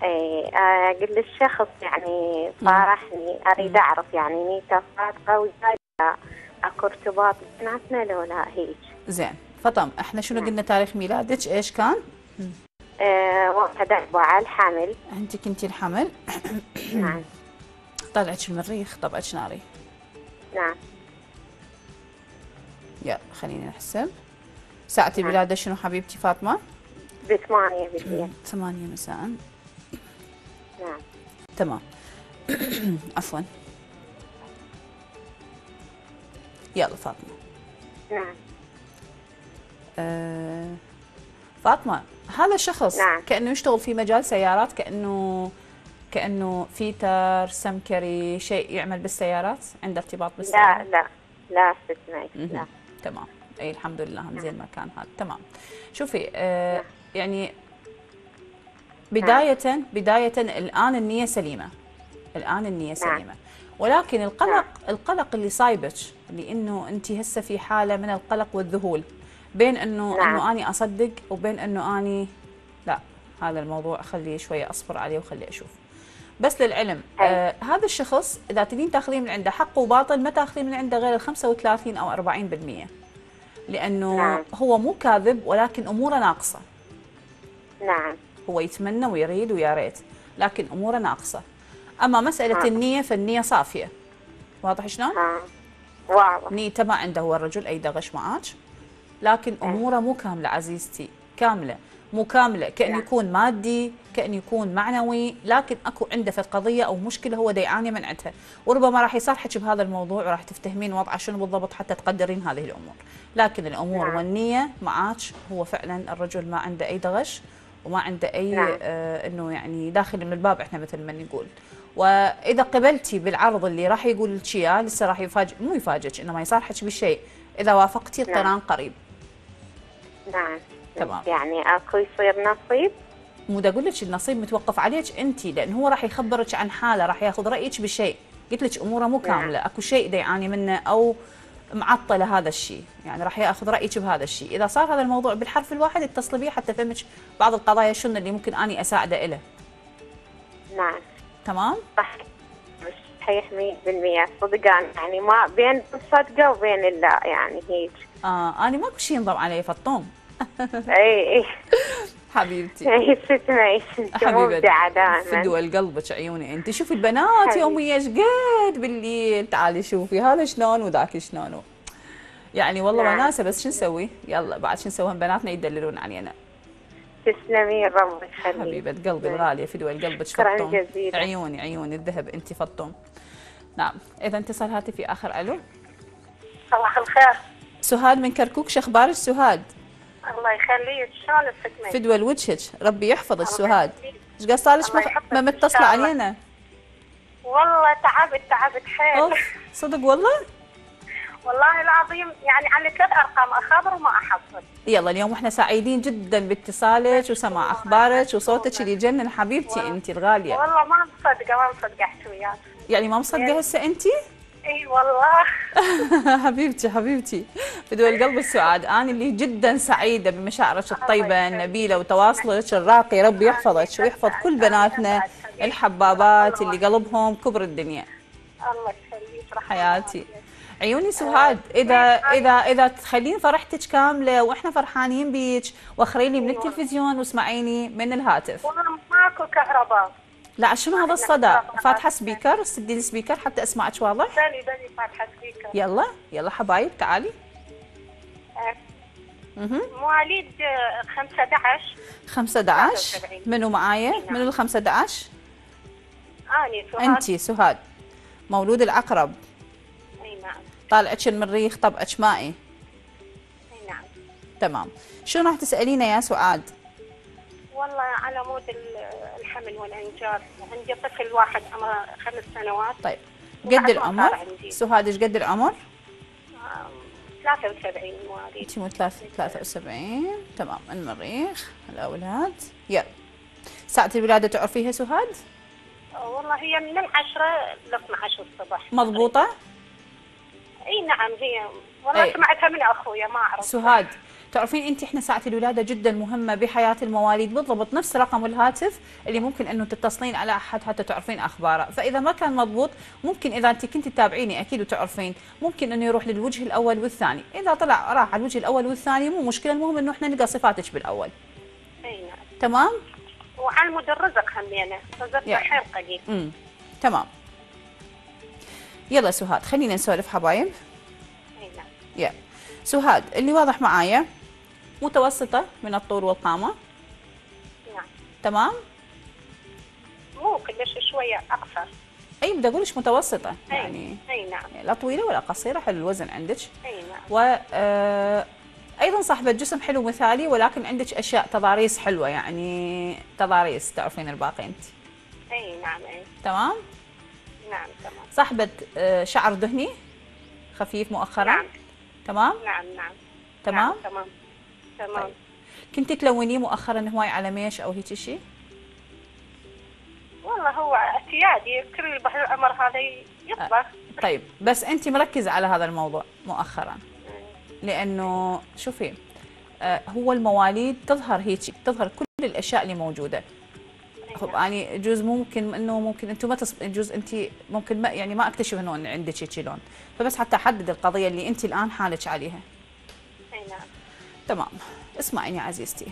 اي آه، أقول للشخص يعني صارحني أريد أعرف يعني نيته صادقة وياي لا أكو ارتباط بيناتنا لو لا هيك. زين فطم إحنا شنو. قلنا تاريخ ميلادك؟ إيش كان؟ آه، واحد أربعة الحمل. انت كنتي الحمل. نعم. (coughs) طلعت المريخ طبعك ناري نعم. يلا خليني نحسب. ساعة نعم. الولادة شنو حبيبتي فاطمة؟ بثمانية بالليل. ثمانية مساء. نعم. تمام. (clears throat) عفوا. يلا فاطمة. نعم. أه فاطمة هذا الشخص نعم. كأنه يشتغل في مجال سيارات كأنه كأنه فيتر سمكري شيء يعمل بالسيارات؟ عنده ارتباط لا بالسيارات لا لا استثنائي لا. تمام. إي الحمد لله هم زين المكان هذا. تمام. شوفي آه يعني بداية بداية الآن النية سليمة. الآن النية سليمة. ولكن القلق القلق اللي صايبك لأنه أنت هسه في حالة من القلق والذهول. بين أنه نعم. أنه أني أصدق وبين أنه أني لا. هذا الموضوع خليه شوية أصبر عليه وخليه أشوف. بس للعلم. آه هذا الشخص إذا تريدين تاخذين من عنده حق وباطل ما تاخذين من عنده غير ال 35 أو 40% لأنه نعم. هو مو كاذب ولكن أموره ناقصة. نعم. هو يتمنى ويريد ويا ريت لكن أموره ناقصة. أما مسألة آه. النية فالنية صافية. واضح شلون؟ ها واضح. نيته ما عنده هو الرجل أي دغش معاك. لكن أموره مو كاملة عزيزتي كاملة. مو كاملة. كأن نعم. يكون مادي كأن يكون معنوي لكن أكو عنده في قضيه أو مشكلة هو يعاني من عندها وربما راح يصارحك بهذا الموضوع وراح تفتهمين وضعه شنو بالضبط حتى تقدرين هذه الأمور. لكن الأمور نعم. والنية معاك هو فعلا الرجل ما عنده أي دغش. وما عنده أي نعم. آه إنه يعني داخل من الباب إحنا مثل ما نقول. وإذا قبلتي بالعرض اللي راح يقول لك اياه لسه راح يفاجئ مو يفاجئك انما يصارحك بالشيء إذا وافقتي نعم. القران قريب. نعم. تمام. يعني أكو يصير نصيب؟ مو دا أقول لك النصيب متوقف عليك أنت لأن هو راح يخبرك عن حالة راح ياخذ رأيك بالشيء قلت لك أموره مو كاملة. أكو شيء دا يعاني منه أو معطلة هذا الشيء. يعني راح ياخذ رأيك بهذا الشيء. إذا صار هذا الموضوع بالحرف الواحد اتصلي بي حتى افهمك بعض القضايا شنو اللي ممكن أني أساعده له نعم. تمام؟ صح. صحيح 100% صدقان يعني ما بين الصدقة وبين اللا يعني هيك. آه أنا ماكو شيء ينضم علي فطوم اي اي (laughs) حبيبتي. انت مبدعة في دائما دول قلبك عيوني انت شوفي البنات. يوميا إيش قد بالليل. تعالي شوفي هذا شلون وذاك شلون. يعني والله نعم. وناسة بس شو نسوي؟ يلا بعد شو نسوي؟ بناتنا يدللون علينا. تسلمي ربك يخليك حبيبة قلبي الغاليه في دول قلبك فطوم جزيلاً. عيوني عيوني الذهب انت فطوم نعم. إذا اتصل هاتفي آخر ألو؟ صباح الخير. سهاد من كركوك شو أخبارك سهاد؟ الله يخليك شلون فدوى لوجهك ربي يحفظك سهاد. إيش صار لك؟ ما- متصله. علينا؟ والله تعبت تعبت حيل. صدق والله؟ والله العظيم يعني على ثلاث أرقام اخابر وما احصل يلا اليوم إحنا سعيدين جدا باتصالك وسماع أخبارك وصوتك اللي يجنن حبيبتي انت الغالية. والله ما مصدقة ما مصدقة احكي وياك يعني ما مصدقة هسه انت إي والله. (laughs) حبيبتي حبيبتي. بدو القلب السعاد. أنا اللي جدا سعيدة بمشاعرك الطيبة النبيلة وتواصلك الراقي ربي يحفظك ويحفظ كل بناتنا الحبابات اللي قلبهم كبر الدنيا. الله يخليك حياتي. عيوني سهاد إذا إذا إذا تخلين فرحتك كاملة وإحنا فرحانين بيك وأخريني من التلفزيون واسمعيني من الهاتف. ماكو كهرباء. لا شنو هذا الصدى؟ فاتحة speaker سدي ال speaker حتى اسمعك واضح؟ بالي بالي فاتحة speaker. يلا يلا حبايب تعالي. أها مواليد آه، 15 15 75. منو معايا؟ نعم. منو ال 15 أني سهاد. انت سهاد. مولود العقرب أي نعم. طالعك المريخ طبعك مائي. أي نعم. تمام. شنو راح تسألينا يا سعاد؟ والله على مود ال- والانجاب عندي طفل واحد عمره خمس سنوات. طيب قد العمر. سهاد إيش قد العمر؟ آم، 73 مواليد. انت مو 73 تمام المريخ الأولاد. يلا. ساعة الولادة تعرفيها سهاد؟ والله هي من 10 ل 12 الصبح. مضبوطة؟ إي نعم هي. والله أي. سمعتها من أخويا ما أعرف. سهاد تعرفين انت إحنا ساعة الولادة جدا مهمة بحياة المواليد بالضبط نفس رقم الهاتف اللي ممكن انه تتصلين على أحد حتى تعرفين أخباره، فإذا ما كان مضبوط ممكن إذا انت كنت تتابعيني أكيد وتعرفين ممكن إنه يروح للوجه الأول والثاني، إذا طلع راح على الوجه الأول والثاني مو مشكلة المهم إنه إحنا نلقى صفاتك بالأول، إي نعم. تمام؟ وعلى الرزق همينة رزقنا يعني. حيل قليل. امم تمام. يلا سهاد خلينا نسولف حبايب. إي نعم. يلا سهاد اللي واضح معايا؟ متوسطة من الطول والقامة نعم. تمام؟ مو كلش شوية أقصر. أي بدي أقول لك متوسطة. أي يعني أي نعم. لا طويلة ولا قصيرة حلو الوزن عندك. أي نعم. و آه، أيضا صاحبة جسم حلو مثالي ولكن عندك أشياء تضاريس حلوة يعني تضاريس تعرفين الباقي أنت. أي نعم أي. تمام؟ نعم تمام. صاحبة آه، شعر دهني؟ خفيف مؤخرا؟ نعم. تمام؟ نعم نعم. تمام؟ نعم تمام. تمام طيب. كنتي تلونيه مؤخرا هواي على ميش أو هيك شيء؟ والله هو اعتيادي كل بحر الأمر هذا يطبخ. طيب بس أنت مركزه على هذا الموضوع مؤخرا. لأنه شوفي آه، هو المواليد تظهر هيك تظهر كل الأشياء اللي موجودة. خب يعني جوز ممكن إنه ممكن أنتم ما تص... جوز انت ممكن ما يعني ما أكتشف إنه عندك هيك لون. فبس حتى أحدد القضية اللي انت الآن حالك عليها. تمام. اسمعيني عزيزتي.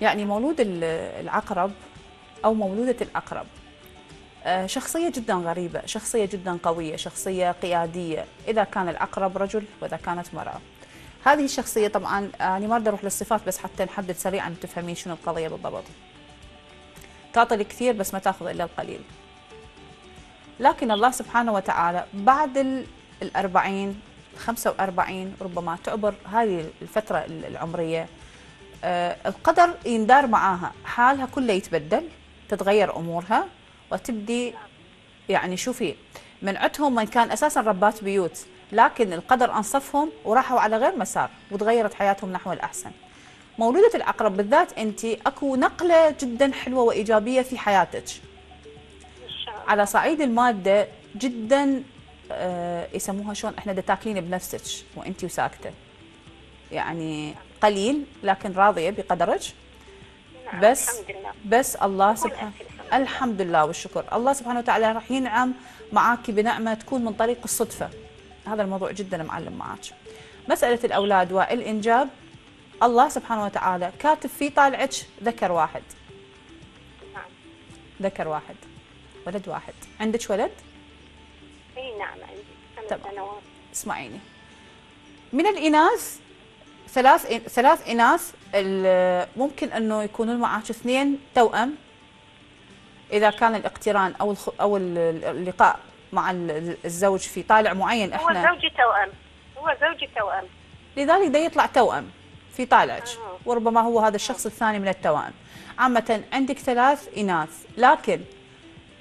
يعني مولود ال- العقرب أو مولودة العقرب آه، شخصية جدا غريبة شخصية جدا قوية شخصية قيادية. إذا كان العقرب رجل وإذا كانت مرأة. هذه الشخصية طبعا يعني ما بدي أروح للصفات بس حتى نحدد سريعا تفهمين شنو القضية بالضبط. تعطي الكثير بس ما تأخذ إلا القليل. لكن الله سبحانه وتعالى بعد ال- الأربعين 45 ربما تعبر هذه الفترة العمرية. آه، القدر يندار معاها. حالها كله يتبدل تتغير أمورها وتبدي يعني شوفي منعتهم من كان أساسا ربات بيوت لكن القدر أنصفهم وراحوا على غير مسار وتغيرت حياتهم نحو الأحسن. مولودة العقرب بالذات أنت أكو نقلة جدا حلوة وإيجابية في حياتك. على صعيد المادة جدا يسموها شلون؟ إحنا دا تاكلين بنفسك وإنت وساكتة. يعني قليل لكن راضية بقدرك. نعم بس الحمد لله. بس الله سبحانه الحمد لله. والشكر. الله سبحانه وتعالى راح ينعم معك بنعمة تكون من طريق الصدفة. هذا الموضوع جدا معلم معك مسألة الأولاد والإنجاب. الله سبحانه وتعالى كاتب في طالعك ذكر واحد. نعم. ذكر واحد. ولد واحد. عندك ولد؟ إي نعم عندي خمس تمام. سنوات. اسمعيني. من الإناث ثلاث ثلاث إناث ال- ممكن أنه يكونون معك اثنين توأم. إذا كان الاقتران الخ أو ال- اللقاء مع ال- الزوج في طالع معين هو إحنا زوجي توأم. هو زوجي توأم. لذلك ده يطلع توأم في طالعك. آه. وربما هو هذا الشخص الثاني من التوأم. عامة عندك ثلاث إناث. لكن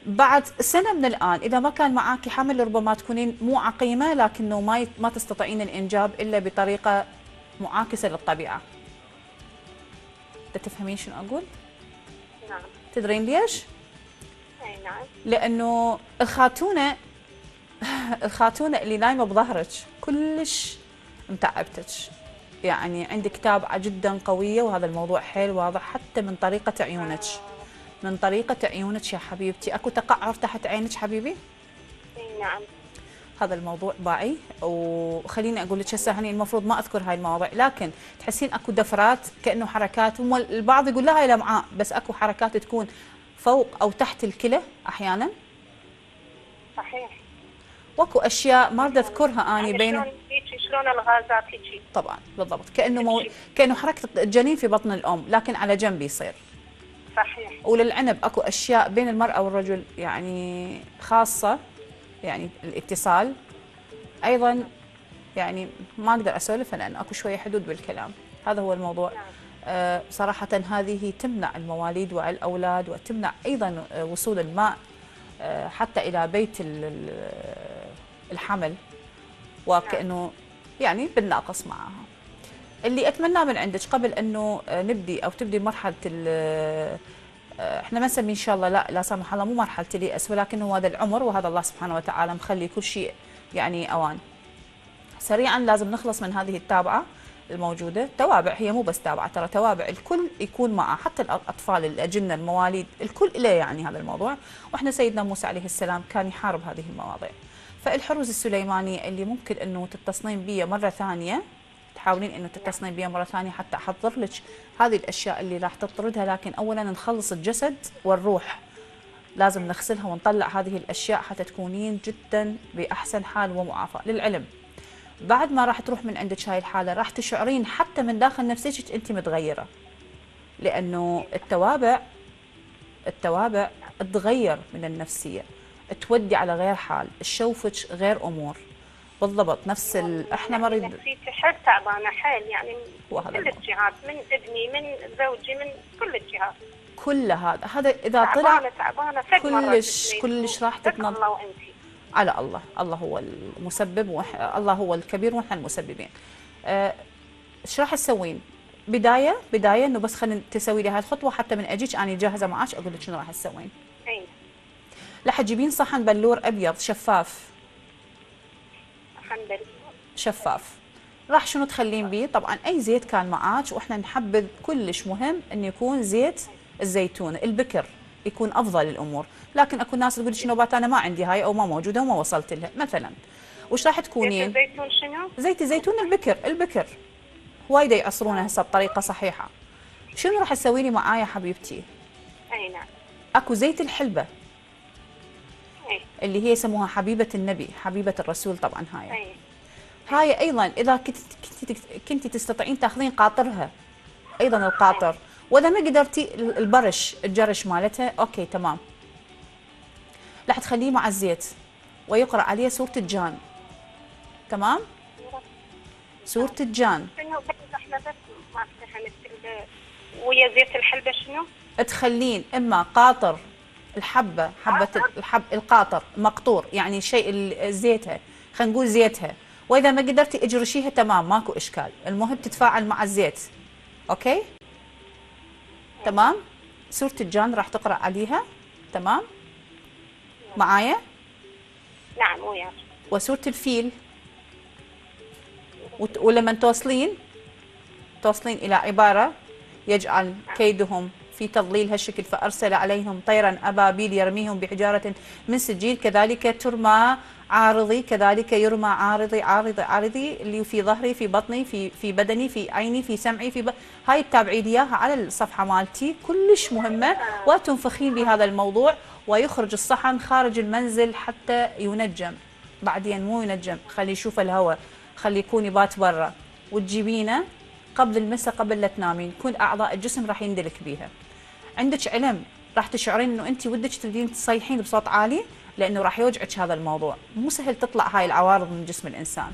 بعد سنة من الآن إذا ما كان معك حمل ربما تكونين مو عقيمة لكنه ما ما تستطيعين الإنجاب إلا بطريقة معاكسة للطبيعة. تفهمين شنو أقول؟ نعم. تدرين ليش؟ أي نعم. لأنه الخاتونة الخاتونة اللي نايمة بظهرك كلش متعبتك. يعني عندك تابعه جدا قوية وهذا الموضوع حيل واضح حتى من طريقة عيونك. من طريقة عيونك يا حبيبتي. أكو تقعر تحت عينك حبيبي؟ نعم. هذا الموضوع باعي وخليني أقول لك هسه هني المفروض ما أذكر هاي المواضيع لكن تحسين أكو دفرات كأنه حركات البعض يقول لا هاي لمعاء بس أكو حركات تكون فوق أو تحت الكلى أحيانا. صحيح. وأكو أشياء ما بدي أذكرها اني يعني بين شلون شلون الغازات هيك؟ طبعا بالضبط. كأنه مو... كأنه حركة الجنين في بطن الأم لكن على جنب يصير. صحيح. وللعنب أكو أشياء بين المرأة والرجل يعني خاصة يعني الاتصال. أيضا يعني ما أقدر أسولف لأن أكو شوية حدود بالكلام. هذا هو الموضوع. آه صراحة هذه تمنع المواليد والأولاد وتمنع أيضا آه، وصول الماء آه حتى إلى بيت ال- ال- الحمل. وكأنه يعني بالناقص معها. اللي أتمناه من عندك قبل أنه نبدي أو تبدي مرحلة إحنا ما نسمي إن شاء الله لا لا سمح الله مو مرحلة اليأس ولكن هو هذا العمر وهذا الله سبحانه وتعالى مخلي كل شيء يعني أوان. سريعا لازم نخلص من هذه التابعة الموجودة، توابع هي مو بس تابعه ترى توابع الكل يكون معه حتى الأطفال الأجنة المواليد الكل له يعني هذا الموضوع، وإحنا سيدنا موسى عليه السلام كان يحارب هذه المواضيع. فالحروز السليمانية اللي ممكن أنه تتصلين بيها مرة ثانية تحاولين إنه تتصلين بها مرة ثانية حتى أحضر لك هذه الأشياء اللي راح تطردها. لكن اولا نخلص الجسد والروح. لازم نغسلها ونطلع هذه الأشياء حتى تكونين جدا بأحسن حال ومعافاة. للعلم بعد ما راح تروح من عندك هاي الحالة راح تشعرين حتى من داخل نفسك أنت متغيرة. لأنه التوابع التوابع تغير من النفسية تودي على غير حال تشوفك غير أمور. بالضبط نفس ال... إحنا مريض. نفسيتي حيل تعبانه حيل يعني من كل. الجهات من ابني من زوجي من كل الجهات. كل هذا. هذا إذا طلع تعبانه تعبانه كلش-. كلش راح تتنض- الله وانتي على الله. الله هو المسبب وح... الله هو الكبير ونحن المسببين. آه، إيش راح تسوين؟ بداية بداية إنه بس خلينا تسوي لي هاي الخطوه حتى من أجيك أنا جاهزة معاك أقول لك شنو راح تسوين. اي راح تجيبين صحن بلور أبيض شفاف. الحمد لله. شفاف. راح شنو تخلين بيه؟ طبعا أي زيت كان معاك وإحنا نحبذ كلش مهم إنه يكون زيت الزيتون البكر يكون أفضل الأمور. لكن أكو ناس تقول لك نوبات أنا ما عندي هاي أو ما موجودة وما وصلت لها. مثلا وش راح زيت تكونين الزيتون شنو؟ زيت الزيتون البكر البكر. وايد يعصرونه هسه بطريقة صحيحة. شنو راح تسوي لي معايا حبيبتي؟ أي نعم. أكو زيت الحلبة. اي اللي هي يسموها حبيبة النبي حبيبة الرسول طبعا هاي. اي هاي أيضا إذا كنت كنت كنت تستطيعين تأخذين قاطرها أيضا القاطر. وإذا ما قدرتي البرش الجرش مالتها أوكي تمام. راح تخليه مع الزيت ويقرأ عليه سورة الجان. تمام؟ سورة الجان. ويا زيت الحلبة شنو؟ تخلين إما قاطر الحبة حبة الحب القاطر مقطور يعني شيء زيتها خلينا نقول زيتها. وإذا ما قدرتي اجرشيها تمام ماكو إشكال. المهم تتفاعل مع الزيت. أوكي؟ تمام؟ سورة الجان راح تقرأ عليها. تمام؟ معايا؟ نعم وياك. وسورة الفيل. ولما توصلين توصلين إلى عبارة يجعل كيدهم في تضليل هالشكل فأرسل عليهم طيرا أبابيل يرميهم بحجارة من سجيل. كذلك ترمى عارضي كذلك يرمى عارضي عارضي عارضي اللي في ظهري في بطني في في بدني في عيني في سمعي في ب... هاي تتابعي لي إياها على الصفحة مالتي. كلش مهمة وتنفخين بهذا الموضوع ويخرج الصحن خارج المنزل حتى ينجم. بعدين مو ينجم خلي يشوف الهواء خلي يكون يبات برا. وتجيبينه قبل المساء قبل لا تنامين. كل أعضاء الجسم راح يندلك بيها. عندك علم راح تشعرين إنه انت ودك تبدين تصيحين بصوت عالي لأنه راح يوجعك هذا الموضوع. مو سهل تطلع هاي العوارض من جسم الإنسان.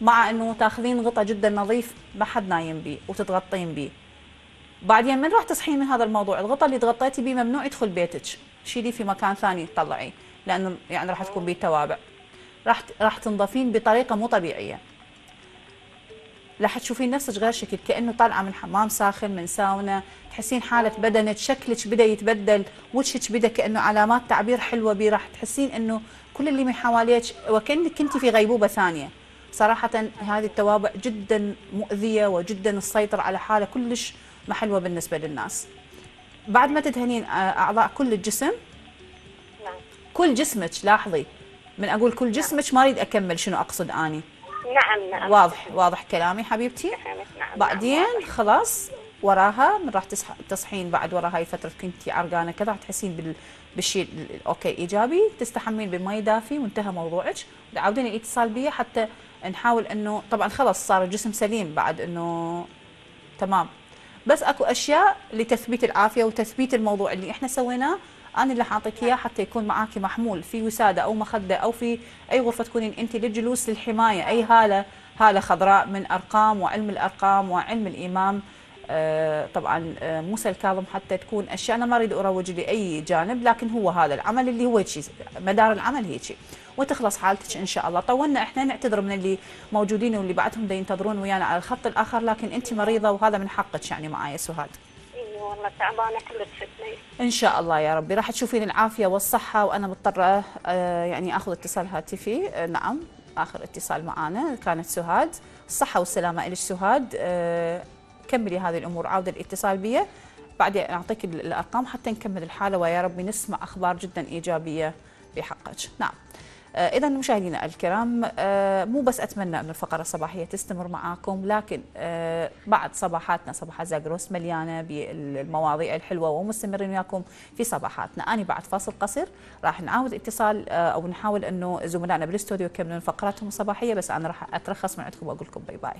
مع إنه تاخذين غطاء جدا نظيف ما حد نايم بيه وتتغطين بيه. بعدين من راح تصحين من هذا الموضوع؟ الغطاء اللي تغطيتي بيه ممنوع يدخل بيتك. شيليه في مكان ثاني تطلعيه لأنه يعني راح تكون بيه توابع. راح راح تنظفين بطريقة مو طبيعية. راح تشوفين نفسك غير شكل كأنه طالعة من حمام ساخن من ساونا. تحسين حاله بدنك شكلك بدأ يتبدل وجهك بدأ كأنه علامات تعبير حلوة بيه. راح تحسين إنه كل اللي من حواليك وكأنك كنت في غيبوبة ثانية. صراحة هذه التوابع جدا مؤذية وجدا السيطره على حاله كلش ما حلوة بالنسبة للناس. بعد ما تدهنين أعضاء كل الجسم. نعم. كل جسمك لاحظي. من أقول كل جسمك ما أريد أكمل شنو أقصد آني. نعم نعم. واضح واضح كلامي حبيبتي. فهمت نعم بعدين خلاص وراها من راح تصح- تصحين بعد ورا هاي الفترة كنتي عرقانه كذا راح تحسين بال بالشيء ال- ال- okay إيجابي تستحمين بمي دافي وانتهى موضوعك. تعودين الاتصال بي حتى نحاول إنه طبعا خلاص صار الجسم سليم بعد إنه تمام. بس أكو أشياء لتثبيت العافية وتثبيت الموضوع اللي إحنا سويناه أنا اللي حاعطيك إياه حتى يكون معاكي محمول في وسادة أو مخدة أو في أي غرفة تكونين أنت للجلوس للحمايه أي هالة هالة خضراء من أرقام وعلم الأرقام وعلم الايمام آه، طبعا آه، موسى الكاظم حتى تكون أشياء أنا ما أريد أروج لاي جانب لكن هو هذا العمل اللي هو هيك مدار العمل هيك وتخلص حالتك إن شاء الله. طولنا إحنا نعتذر من اللي موجودين واللي بعدهم ينتظرون ويانا على الخط الآخر لكن أنت مريضة وهذا من حقك يعني معايا سهاد. والله تعبانة كل فتنه إن شاء الله يا ربي. راح تشوفين العافية والصحة وأنا مضطرة آه، يعني آخذ اتصال هاتفي. آه، نعم اخر اتصال معانا. كانت سهاد. الصحه والسلامه الك سهاد. آه، كملي هذه الأمور عاودة الاتصال بي بعدين أعطيك ال- الأرقام حتى نكمل الحالة. ويا ربي نسمع أخبار جدا إيجابية بحقك. نعم. اذا مشاهدينا الكرام آه، مو بس أتمنى أن الفقرة الصباحية تستمر معاكم لكن آه، بعد صباحاتنا صباحات زاغروس مليانة بالمواضيع الحلوة ومستمرين وياكم في صباحاتنا. أنا بعد فاصل قصير راح نعاود اتصال آه، أو نحاول انه زملائنا بالاستوديو يكملون فقراتهم الصباحية بس أنا راح أترخص من عندكم وأقول لكم باي باي